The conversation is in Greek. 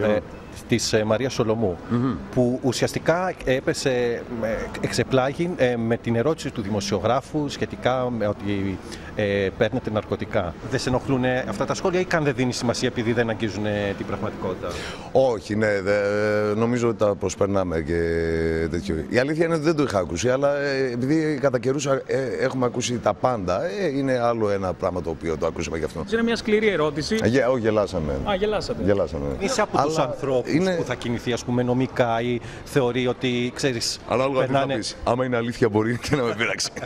ε, της ε, Μαρίας Σολομού, που ουσιαστικά έπεσε, ε, εξεπλάγει ε, με την ερώτηση του δημοσιογράφου σχετικά με ότι ε, παίρνετε ναρκωτικά. Δεν σε ενοχλούν αυτά τα σχόλια ή καν δεν δίνει σημασία επειδή δεν αγγίζουν ε, την πραγματικότητα; Όχι, ναι, δε, νομίζω ότι τα προσπερνάμε και τέτοιο. Η αλήθεια είναι ότι δεν το είχα ακούσει, αλλά ε, επειδή κατά καιρούς έχουμε ακούσει τα πάντα, ε, είναι άλλο ένα πράγμα το οποίο το ακούσαμε γι' αυτό. Είναι μια σκληρή ερώτηση. Ε, γε- όχι, γελάσαμε. Α, γελάσατε. Γελάσαμε. Είσαι από τους Αλλά ανθρώπους είναι- που θα κινηθεί ας πούμε, νομικά ή θεωρεί ότι ξέρεις, Ανάλογα τι θα περνάνε- πεις. Άμα είναι αλήθεια μπορεί και να με πειράξει.